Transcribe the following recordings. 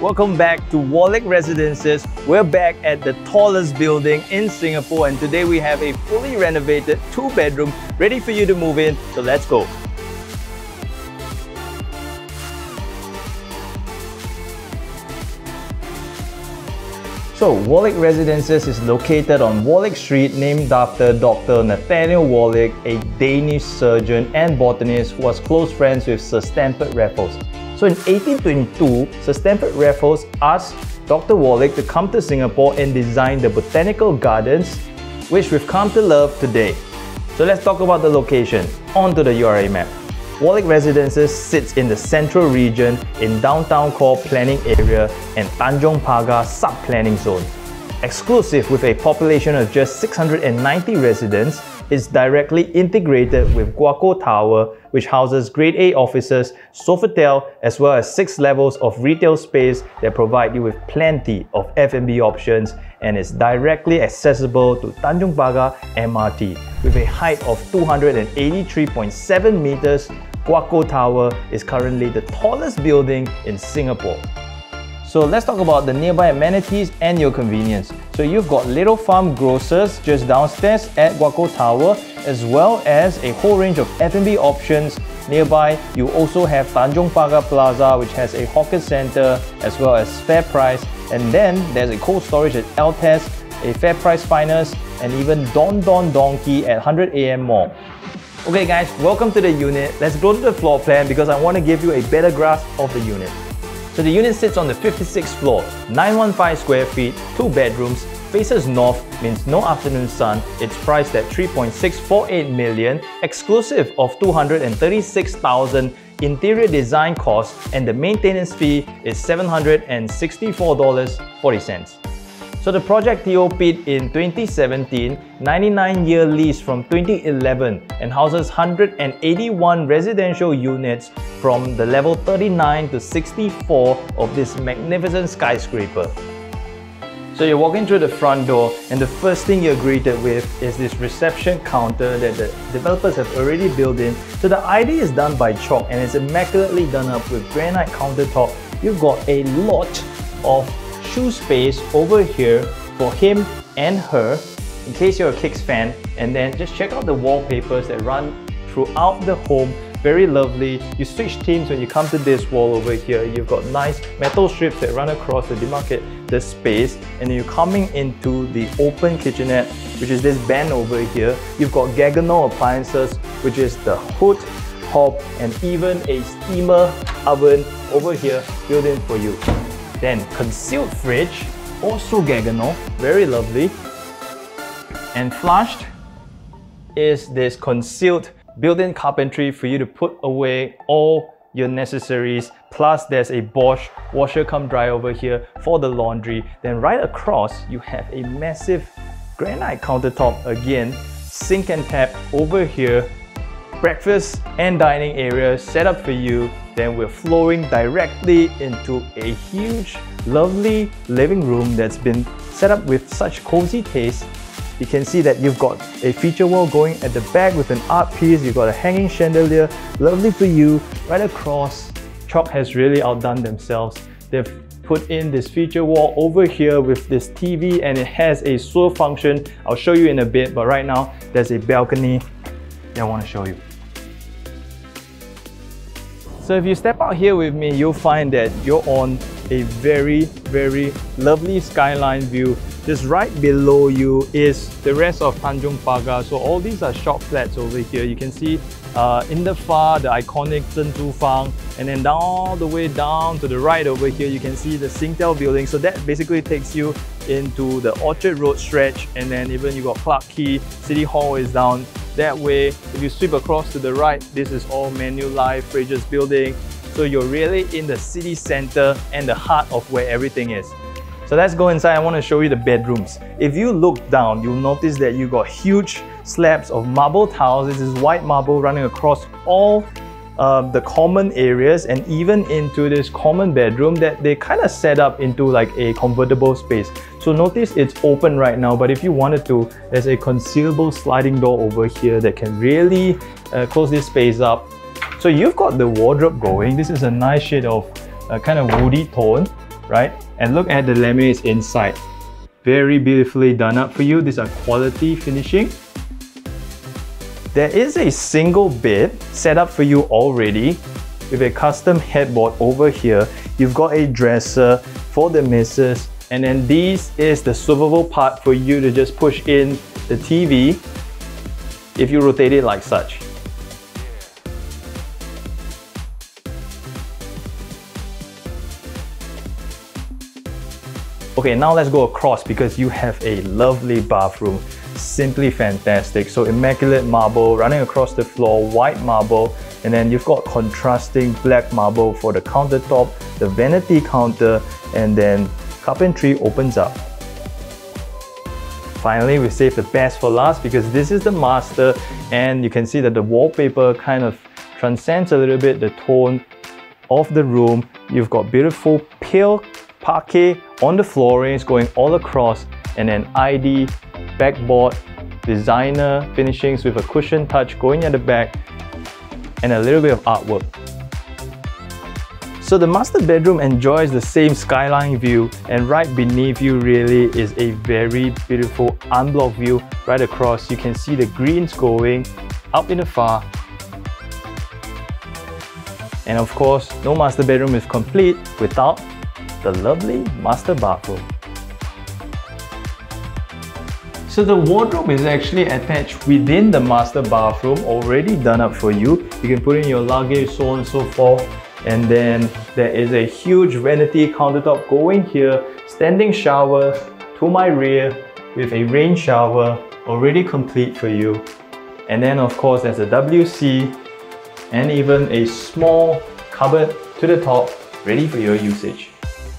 Welcome back to Wallich Residences. We're back at the tallest building in Singapore and today we have a fully renovated two bedroom ready for you to move in. So let's go. So, Wallich Residences is located on Wallich Street named after Dr. Nathaniel Wallich, a Danish surgeon and botanist who was close friends with Sir Stamford Raffles. So in 1822, Sir Stamford Raffles asked Dr. Wallich to come to Singapore and design the botanical gardens, which we've come to love today. So let's talk about the location. Onto the URA map. Wallich Residences sits in the central region in downtown core planning area and Tanjong Pagar sub-planning zone. Exclusive with a population of just 690 residents, it's directly integrated with Guoco Tower, which houses Grade A offices, Sofitel, as well as six levels of retail space that provide you with plenty of F&B options and is directly accessible to Tanjong Pagar MRT. With a height of 283.7 meters, Guoco Tower is currently the tallest building in Singapore. So let's talk about the nearby amenities and your convenience. So you've got Little Farm Grocers just downstairs at Guoco Tower, as well as a whole range of F&B options nearby. You also have Tanjong Pagar Plaza, which has a hawker center, as well as Fair Price. And then there's a cold storage at Altez, a Fair Price Finest, and even Don Don Donki at 100am Mall. Okay guys, welcome to the unit. Let's go to the floor plan because I want to give you a better grasp of the unit. So the unit sits on the 56th floor, 915 square feet, two bedrooms, faces north, means no afternoon sun. It's priced at 3.648 million, exclusive of 236,000 interior design costs and the maintenance fee is $764.40. So the project TOP'd in 2017, 99-year lease from 2011 and houses 181 residential units from the level 39 to 64 of this magnificent skyscraper. So you're walking through the front door and the first thing you're greeted with is this reception counter that the developers have already built in. So the ID is done by chalk and it's immaculately done up with granite countertop. You've got a lot of shoe space over here for him and her in case you're a Kicks fan and then just check out the wallpapers that run throughout the home very lovely. You switch teams when you come to this wall over here. You've got nice metal strips that run across to demarcate the space. And you're coming into the open kitchenette which is this band over here. You've got Gaggenau appliances which is the hood hob and even a steamer oven over here built in for you. Then concealed fridge, also Gaggenau, very lovely. And flushed is this concealed built-in carpentry for you to put away all your necessaries. Plus there's a Bosch washer come dry over here for the laundry. Then right across, you have a massive granite countertop again, sink and tap over here, breakfast and dining area set up for you then we're flowing directly into a huge, lovely living room that's been set up with such cozy taste. You can see that you've got a feature wall going at the back with an art piece, you've got a hanging chandelier, lovely for you. Right across, Chalk has really outdone themselves. They've put in this feature wall over here with this TV and it has a swirl function. I'll show you in a bit, but right now there's a balcony that I want to show you. So if you step out here with me, you'll find that you're on a very, very lovely skyline view. Just right below you is the rest of Tanjong Pagar. So all these are shop flats over here. You can see uh, in the far, the iconic Zhen Zhu Fang, and then down all the way down to the right over here, you can see the Singtel building. So that basically takes you into the Orchard Road stretch, and then even you got Clarke Quay, City Hall is down that way, if you sweep across to the right, this is all Manulife, Frasers building. So you're really in the city center and the heart of where everything is. So let's go inside. I want to show you the bedrooms. If you look down, you'll notice that you got huge slabs of marble tiles. This is white marble running across all um, the common areas and even into this common bedroom that they kind of set up into like a convertible space. So notice it's open right now, but if you wanted to, there's a concealable sliding door over here that can really uh, close this space up. So you've got the wardrobe going. This is a nice shade of uh, kind of woody tone. Right? And look at the laminates inside. Very beautifully done up for you. These are quality finishing. There is a single bed set up for you already with a custom headboard over here. You've got a dresser for the missus and then this is the swivel part for you to just push in the TV if you rotate it like such. Okay, now let's go across because you have a lovely bathroom. Simply fantastic. So immaculate marble running across the floor, white marble, and then you've got contrasting black marble for the countertop, the vanity counter, and then carpentry opens up. Finally, we save the best for last because this is the master and you can see that the wallpaper kind of transcends a little bit the tone of the room. You've got beautiful pale parquet on the floorings going all across and an ID, backboard, designer finishings with a cushion touch going at the back and a little bit of artwork. So the master bedroom enjoys the same skyline view and right beneath you really is a very beautiful unblocked view right across. You can see the greens going up in the far. And of course, no master bedroom is complete without the lovely master bathroom. So the wardrobe is actually attached within the master bathroom, already done up for you. You can put in your luggage, so on and so forth. And then there is a huge vanity countertop going here, standing shower to my rear with a rain shower already complete for you. And then of course there's a WC and even a small cupboard to the top ready for your usage.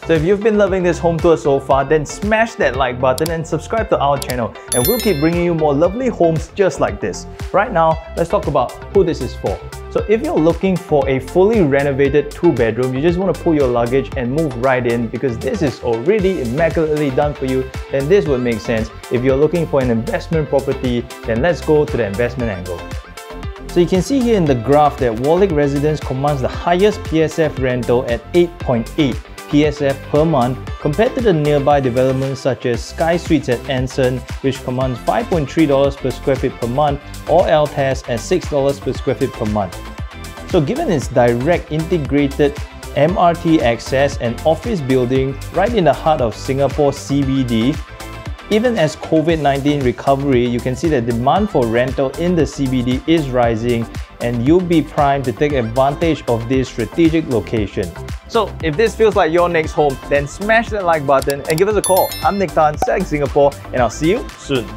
So if you've been loving this home tour so far, then smash that like button and subscribe to our channel and we'll keep bringing you more lovely homes just like this. Right now, let's talk about who this is for. So if you're looking for a fully renovated two bedroom, you just want to pull your luggage and move right in because this is already immaculately done for you, then this would make sense. If you're looking for an investment property, then let's go to the investment angle. So you can see here in the graph that Wallich Residence commands the highest PSF rental at 8.8 PSF per month compared to the nearby developments such as Sky Suites at Anson which commands $5.3 per square feet per month or Altez at $6 per square feet per month. So given its direct integrated MRT access and office building right in the heart of Singapore CBD, even as COVID-19 recovery, you can see that demand for rental in the CBD is rising and you'll be primed to take advantage of this strategic location. So if this feels like your next home, then smash that like button and give us a call. I'm Nick Tan, Selling Singapore, and I'll see you soon.